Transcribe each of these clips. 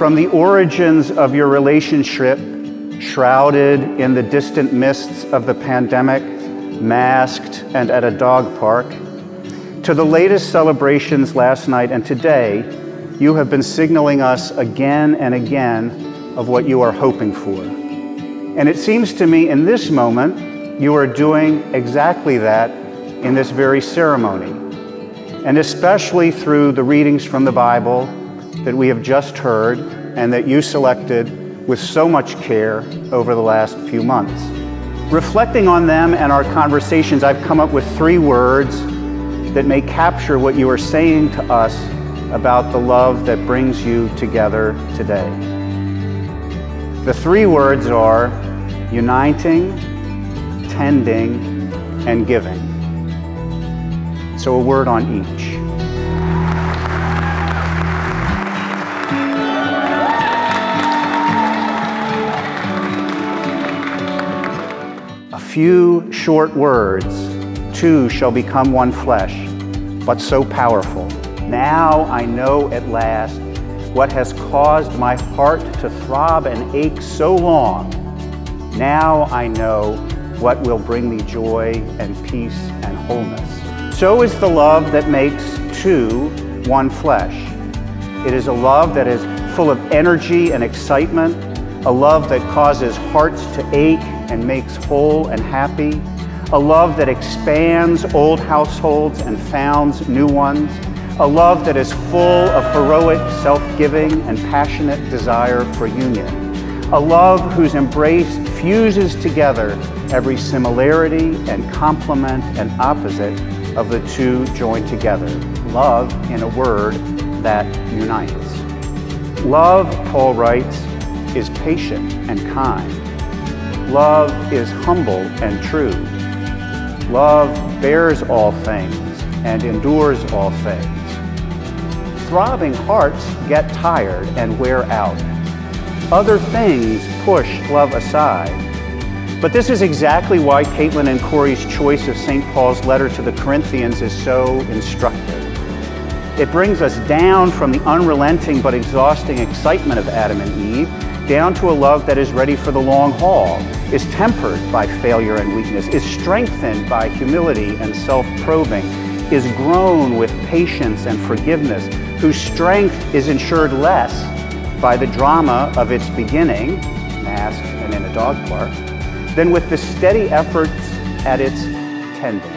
From the origins of your relationship, shrouded in the distant mists of the pandemic, masked and at a dog park, to the latest celebrations last night and today, you have been signaling us again and again of what you are hoping for. And it seems to me in this moment, you are doing exactly that in this very ceremony. And especially through the readings from the Bible that we have just heard and that you selected with so much care over the last few months. Reflecting on them and our conversations, I've come up with three words that may capture what you are saying to us about the love that brings you together today. The three words are uniting, tending, and giving. So a word on each. Few short words, two shall become one flesh, but so powerful. Now I know at last what has caused my heart to throb and ache so long. Now I know what will bring me joy and peace and wholeness. So is the love that makes two one flesh. It is a love that is full of energy and excitement, a love that causes hearts to ache and makes whole and happy, a love that expands old households and founds new ones, a love that is full of heroic self-giving and passionate desire for union a love whose embrace fuses together every similarity and complement and opposite of the two joined together. Love, in a word, that unites. Love, Paul writes, is patient and kind. Love is humble and true. Love bears all things and endures all things. Throbbing hearts get tired and wear out. Other things push love aside. But this is exactly why Kaitlyn and Corey's choice of St. Paul's letter to the Corinthians is so instructive. It brings us down from the unrelenting but exhausting excitement of Adam and Eve, down to a love that is ready for the long haul, is tempered by failure and weakness, is strengthened by humility and self-probing, is grown with patience and forgiveness, whose strength is ensured less by the drama of its beginning, masked and in a dog park, than with the steady efforts at its tending,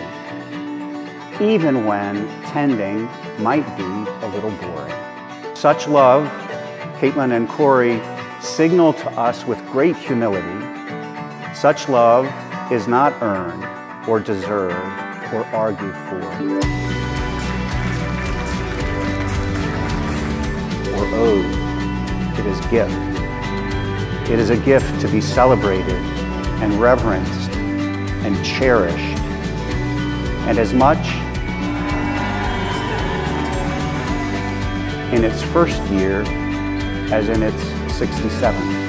even when tending might be a little boring. Such love, Kaitlyn and Corey signal to us with great humility, such love is not earned or deserved or argued for or owed. It is gift. It is a gift to be celebrated and reverenced and cherished. And as much in its first year as in its 67th.